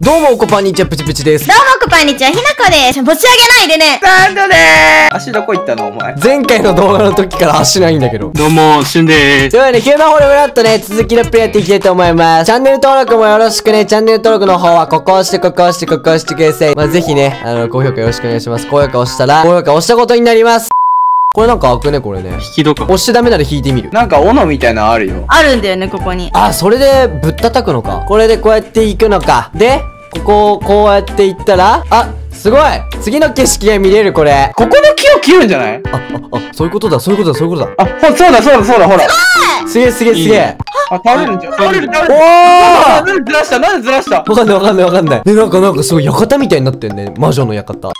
どうも、おこぱんにちは、プチプチです。どうもこんにちは、ひなこです。持ち上げないでね。なんだねー足どこ行ったのお前。前回の動画の時から足ないんだけど。どうも、しゅんでーす。というわけで、ヒューマンホルブラッドね、続きのプレイやっていきたいと思います。チャンネル登録もよろしくね。チャンネル登録の方は、ここ押して、ここ押して、ここ押してください。まあ、ぜひね、あの、高評価よろしくお願いします。高評価押したら、高評価押したことになります。これなんか開くね、これね。引き戸か。押してダメなら引いてみる。なんか斧みたいなのあるよ。あるんだよね、ここに。あ、それでぶったたくのか。これでこうやっていくのか。で、ここをこうやっていったら、あ、すごい次の景色が見れる、これ。ここの木を切るんじゃない？あ、あ、あ、そういうことだ、そういうことだ、そういうことだ。あ、ほ、そうだそうだそうだ、ほら。すげえすげえすげえ。あ、倒れるんじゃん。倒れる倒れる。おーなんでずらした？なんでずらした？わかんないわかんないわかんない。ね、なんかなんかすごい館みたいになってんね。魔女の館。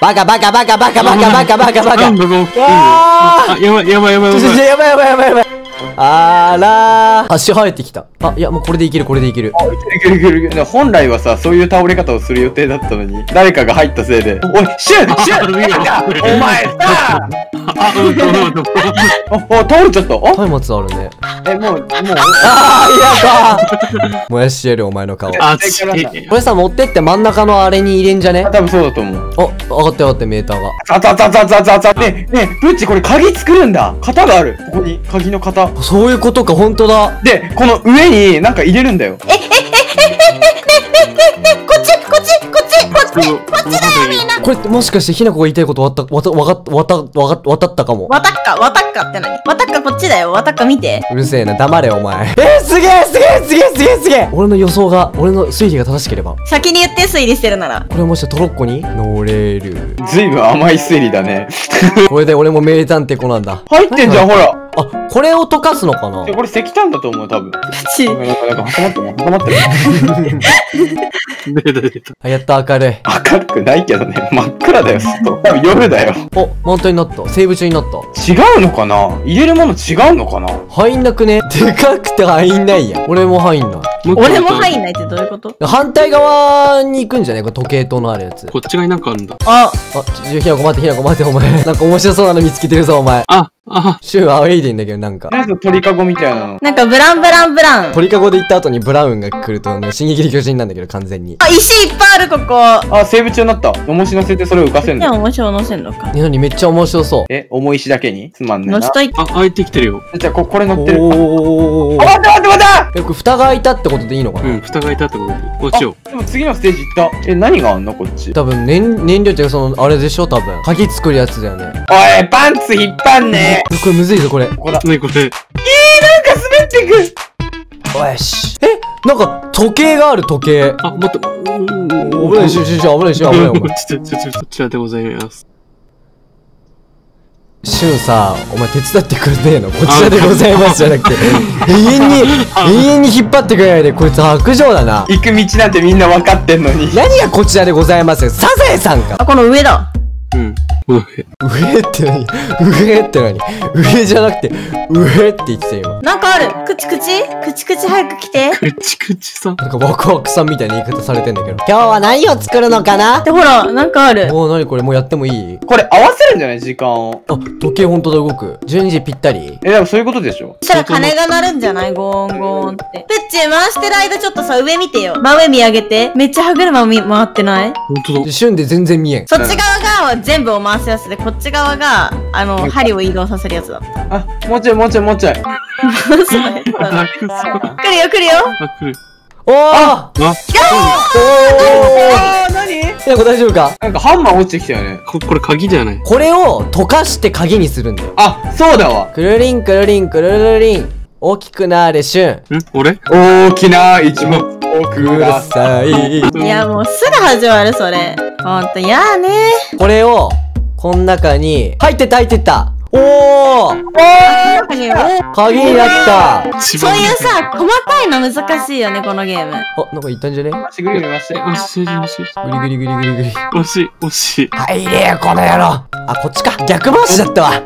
バカバカバカバカバカバカバカバカ。なんだろう。ああ、やばいやばいやばあらー。足生えてきた。あ、いやもうこれでいけるこれでいける。あいけるいけるいけるね本来はさ、そういう倒れ方をする予定だったのに、誰かが入ったせいで。おい、シュンシュンなんだお前さあ、うん、どうもどうも。あ、あ、倒れちゃった。あ、松明あるね。え、もう、もう、あー、やだ燃やしてやるお前の顔。あ、ちここれさ、持ってって真ん中のあれに入れんじゃね？多分そうだと思う。お、上がった上がったメーターが。ザザザザザザザねえ、ねえ、ブッチこれ鍵作るんだ。型がある。ここに、鍵の型。そういうことか、ほんとだ。で、この上になんか入れるんだよ。こっち、こっち、こっち、こっち、こっちだよ、みんな。これってもしかしてひなこが言いたいことわった、わた、わかっ、わた、わか、わたったかも。わたっか、わたっかって何？わたっかこっちだよ、わたっか見て。うるせえな、黙れお前。えー、すげえすげえすげえすげえすげえ俺の予想が、俺の推理が正しければ。先に言って推理してるなら。これもしトロッコに？乗れる。ずいぶん甘い推理だね。これで俺も名探偵コナンだ。入ってんじゃん、ほら。あ、これを溶かすのかな？これ石炭だと思う、多分。ちなんか、なんか挟まってる。挟まってる。出た出た。あ、やった明るい。明るくないけどね。真っ暗だよ、外。多分夜だよ。お、満タンになった。セーブ中になった。違うのかな？入れるもの違うのかな？入んなくね？でかくて入んないやん。俺も入んない。俺も入んないってどういうこと？反対側に行くんじゃねこれ時計塔のあるやつ。こっち側になんかあるんだ。あ、あ、ちょ、ひなこ待って、ひなこ待って、お前。なんか面白そうなの見つけてるぞ、お前。あ、あ、シューアウェイでいいんだけど、なんか。なんか鳥かごみたいなの。なんかブランブランブラン。鳥かごで行った後にブラウンが来るとね、進撃の巨人なんだけど、完全に。あ、石いっぱいある、ここ。あ、セーブ中になった。重し乗せてそれを浮かせんの？でも面白いのせんのか。え、なにめっちゃ面白そう。え、重い石だけに？つまんねえな。乗しといて。あ、開いてきてるよ。じゃあ、こ、これ乗おってる。あ、ー。待って待って待ってえ、これ蓋が開いたってことでいいのかな、うん、蓋が開いたってことで。こっちを。でも次のステージ行った。え、何があんのこっち？多分燃、燃料っていうかその、あれでしょ？多分。鍵作るやつだよね。おい、パンツ引っ張んねえこれむずいぞ、これ。ここだ。ね、これ。なんか滑ってくおいし。えなんか、時計がある時計。あ、待って。危ないし、し、し、危ないし、危ない、お前。ちょ、ちょ、ちょ、こちらでございます。シュンさ、お前手伝ってくれねえの？こちらでございますじゃなくて、永遠に、永遠に引っ張ってくれないで、こいつ悪女だな。行く道なんてみんな分かってんのに。何がこちらでございます？よサザエさんかあ、この上だ。上って何？上って何？上じゃなくて、上って言ってたよ、なんかある。くちくちくちくち早く来て。くちくちさん。今。なんかワクワクさんみたいな言い方されてんだけど。今日は何を作るのかな？で、ほら、なんかある。もう何これ？もうやってもいい？これ合わせるんじゃない？時間を。あ、時計ほんとだ動く。12時ぴったり？え、でもそういうことでしょそしたら鐘が鳴るんじゃない？ゴーンゴーンって。プッチ回してる間ちょっとさ、上見てよ。真上見上げて。めっちゃ歯車み回ってない？ほんとだで。旬で全然見えん。そっち側が全部を回すやつで、こっち側が、あの、針を移動させるやつだった。あ、もうちょいもうちょいもうちょい。そ。来るよ来るよあ、来る。おーあ、おーあー、何？いや、これ大丈夫か？なんかハンマー落ちてきたよね。こ、これ鍵じゃない？これを溶かして鍵にするんだよ。あ、そうだわ。くるりんくるりんくるるりん。大きくなれしゅん。ん俺？大きな一目置くだください。いや、もうすぐ始まる、それ。ほんと、やーねこれを、こん中に、入ってった入ってった。おーお鍵になった。そういうさ、細かいの難しいよね、このゲーム。あ、なんか言ったんじゃね？しぐりまして。惜しい、惜しい。グリグリグリグリグリ。惜しい、惜しい。入れよ、この野郎。あ、こっちか。逆回しだったわ。やっ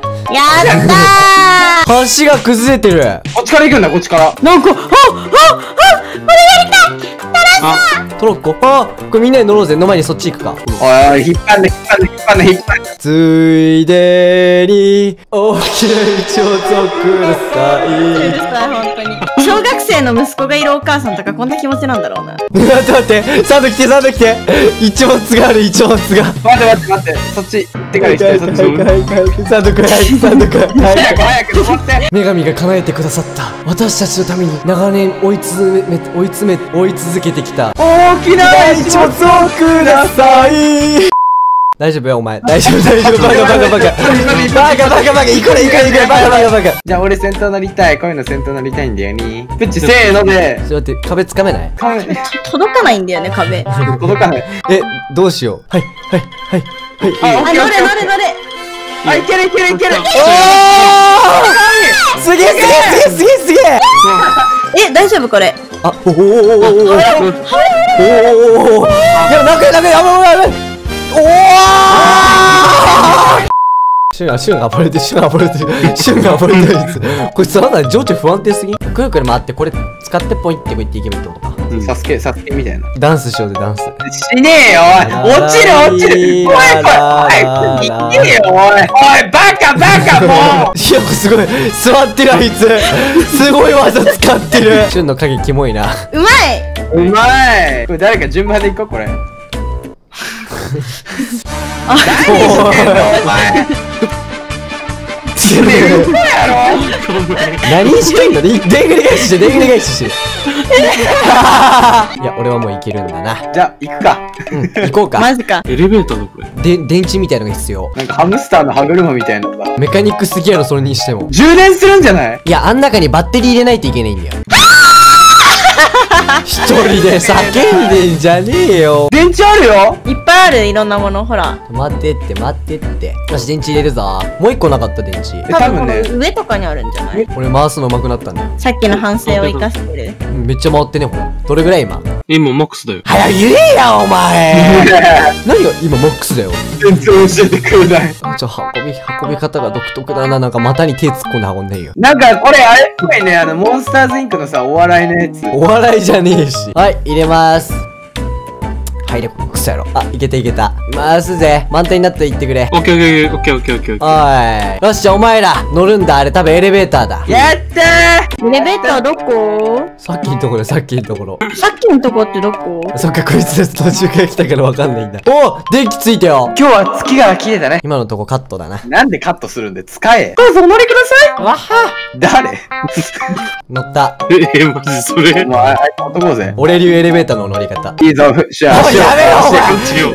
たー 橋が崩れてる。こっちから行くんだ、こっちから。なんか、あ、あ、トロッコあ、これみんなで乗ろうぜ。の前にそっち行くか。おい引っ張んで、引っ張んで、引っ張んで、引っ張んで。ついでに、大きな道を作るさい。うるさい、ほんとに。超小学生の息子がいるお母さんとかこんな気持ちなんだろうな。待って待って、サンド来て、サンド来て。一物がある、一物が。待って待って待って、そっち行ってから行って、そっち。はいはいはいサンドくサンド早く早く登って。女神が叶えてくださった私たちのために長年追い詰め追い詰め追い続けてきた大きな一物をください大丈夫よお前大丈夫大丈夫バカバカバカバカバカバカいくらいくらいくらバカバカバカちょじゃあ俺先頭乗りたい。こういうの先頭乗りたいんだよね。プッチせーので。っと待って壁つかめない？届かないんだよね、壁。あ、届かない。えどうしようはいはいはいはいあ、オッケーオッ乗れ乗れ乗れ。あ、いけるいけるいける。おーすげえすげえすげえすげえすげええ、大丈夫これ。あおおおおおおおおおおおいや泣け泣けやばいやばいやばいおシュンが、シュンが暴れてる、シュンが暴れてる、シュンが暴れてるやつ。こいつなんだ、情緒不安定すぎん？くるくる回って、これ使ってポイってこう言っていけばいいってことか。サスケ、サスケみたいな。ダンスしようぜ、ダンス。死ねえよ、おい。落ちる落ちる。怖い怖い。早く行ってよ、おい。おい、バカバカもう。いや、すごい、座ってるあいつ。すごい技使ってる。シュンの影キモいな。うまいうまい。これ誰か順番で行こう、これ。あ、何してんの、お前。何してんのででんぐり返しして、でんぐり返しして。いや、俺はもういけるんだな。じゃあ、行くか。うん、行こうか。マジか。エレベーターだこれ。で、電池みたいのが必要。なんかハムスターの歯車みたいなのさ。メカニックすぎやろ、それにしても。充電するんじゃない？いや、あん中にバッテリー入れないといけないんだよ。一人で叫んでんじゃねえよ。電池あるよいっぱいある、いろんなもの。ほら。待ってって待ってって。よし、電池入れるぞ。もう一個なかった電池。え多分ね上とかにあるんじゃない？俺回すの上手くなったんだよ。さっきの反省を生かしてる。うんめっちゃ回ってね、ほら。どれぐらい今？今マックスだよ。早く言えや、お前 何が今マックスだよ。全然教えてくれない。あちょ、運び、運び方が独特だな。なんか股に手突っ込んで運んでんよ。なんか、これあれっぽいね、あの、モンスターズインクのさ、お笑いのやつ。お笑いじゃねえし。はい、入れます。入れ、クソやろ。あ、いけたいけた。回すぜ。満タンになったら言ってくれ。オッケーオッケーオッケーオッケーオッケーオッケー。おい。よし、じゃあお前ら、乗るんだ。あれ多分エレベーターだ。やったエレベーターどこ？さっきのところ、さっきのところ。さっきのとこってどこ？そっか、こいつ途中から来たからわかんないんだ。お電気ついたよー今日は月が綺麗だね。今のとこカットだな。なんでカットするんで使え。どうぞお乗りください。わは誰？乗った。え、え、マジそれ？お前、あいつ男ぜ。俺流エレベーターの乗り方。いいぞ、シャー。おいやめろお前。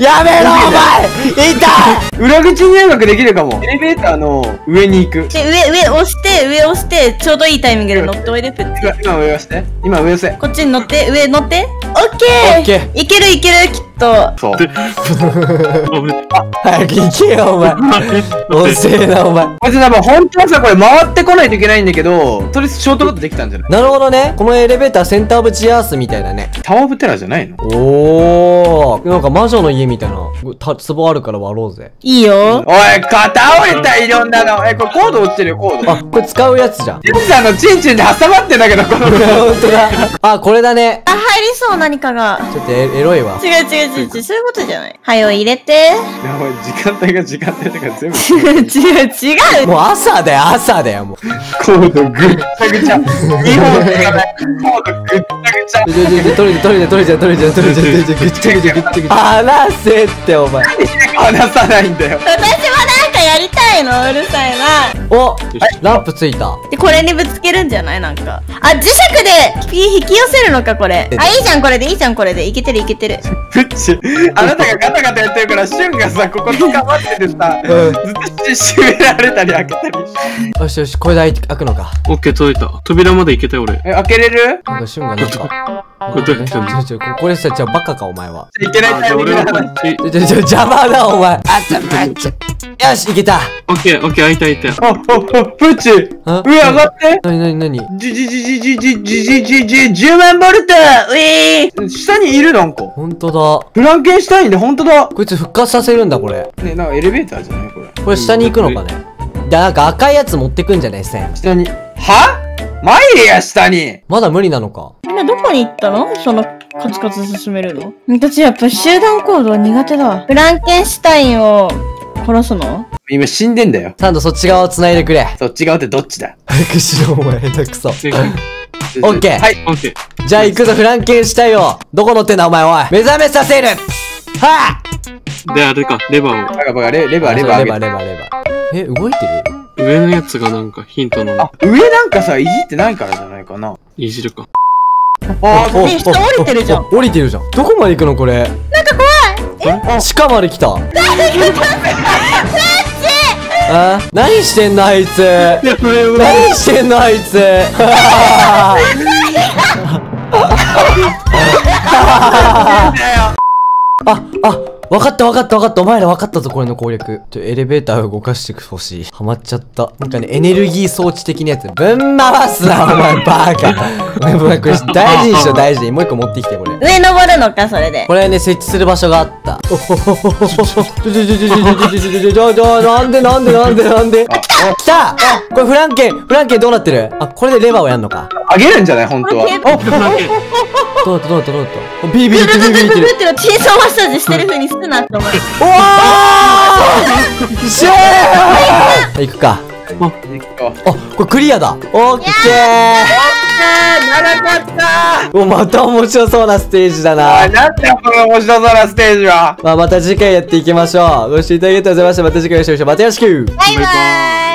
やめろお前痛い裏口入学できるかも。エレベーターの上に行く。で上、上押して、上押して、ちょうどいいタイミングで乗っておいで、プッチ。今、今上押して。今上押せ。こっちに乗って、上乗って。オッケーオッケーいけるいける、きっと。そう。早く行けよ、お前。遅えな、お前。こいつ多分本当はさ、これ回ってこないといけないんだけど、とりあえずショートカットできたんじゃない？なるほどね。このエレベーターセンターオブジアースみたいだね。タワーオブテラーじゃないの？おー。なんか魔女の家みたいな。た、壺あるから割ろうぜ。いいよ。おい、片折れたいろんなの。え、これコード落ちてるよ、コード。あ、これ使うやつじゃん。ジンさんのチンチンで挟まってんだけど、この。本当だ。あ、これだね。あ、入りそう、何かが。ちょっとエエロいわ。違う違う違う違う、そういうことじゃない。はよ、入れて。やばい、時間帯が時間帯だから全部。違う違う。もう朝だよ、朝だよ、もう。コードぐっちゃぐちゃ。日本でがない。コードぐっちゃぐちゃ。ちょちょちょ、取れて取れて取れて取れて取れて取れてぐっちゃぐちゃぐっちゃぐちゃ。話せって、お前。話さないんだよ。私もなんかやりたいの、うるさいな。おランプついた。で、これにぶつけるんじゃないなんか。あ、磁石で引き引き寄せるのか、これ。あ、いいじゃん、これで、いいじゃん、これで。いけてる、いけてる。プッチ、あなたがガタガタやってるから、シュンがさ、ここ 捕まっててさ、うんずっと閉められたり開けたり。よしよし、これで開い開くのか。オッケー届いた。扉まで行けたよ俺。え、開けれる？なんか、シュンがなんか。これどうやってやんの？ちょちょ、ここれさ、じゃあバカか、お前は。いけないあ、タイミンじゃあ俺はグだな。こっち。ちょちょちょ、邪魔だ、お前。あった、あっちゃ。よし、いけた。オッケー、オッケー、開いた開いた。お、お、お、プッチあ？上上がってなになになにじじじじじじじじじじ10万ボルトウィー下にいるなんか。ほんとだ。フランケンシュタインでほんとだ。こいつ復活させるんだ、これ。ね、なんかエレベーターじゃない？これ。これ下に行くのかね。じゃあなんか赤いやつ持ってくんじゃない線。下に。は？参れや、下にまだ無理なのか。みんなどこに行ったの？そのカツカツ進めるの？君たちやっぱ集団行動苦手だわ。フランケンシュタインを殺すの？今死んでんだよ。サンドそっち側を繋いでくれ。そっち側ってどっちだ？早くしろ、お前。下手くそ。でオッケーはい。オッケー。じゃあ行くぞ、フランケンシュタインを。どこ乗ってんだ、お前、おい。目覚めさせるはで、あれか、レバーバカバカ、レレぁバー、レバー。レバー、レバー、レバー。え、動いてる？を。上のやつがなんかヒントなのあ。、上なんかさ、いじってないからじゃないかな。いじるか。あー、おね下降りてるじゃんお降りてるじゃん。どこまで行くの、これ？なんか怖い。え？地下まで来た。あ何してんのあいつ。何してんのあいつあ、啊わかったわかったわかった。お前らわかったぞ、これの攻略。ちょ、エレベーターを動かしてほしい。ハマっちゃった。なんかね、エネルギー装置的なやつ。ぶん回すな、お前、バカ。お前、これ大事にしよう、大事に。もう一個持ってきて、これ。上登るのか、それで。これね、設置する場所があった。おほほほほほほ。ちょちょちょちょちょちょちょちょちょなんでなんでなんでなんで来たこれフランケンフランケンどうなってるあ、これでレバーをやんのか。あげるんじゃない本当は。お。どうだったどうだったどうだったビリビリいってるビリビリいって。チンソーマッサージしてる風にすなって思う。おーシェー行くか。あ、これクリアだ。オッケ長かったーもうまた面白そうなステージだあなー。なんだよ、この面白そうなステージは。まあ、また次回やっていきましょう。ご視聴いただきありがとうございました。また次回お会いしましょう。またよろしくバイバーイ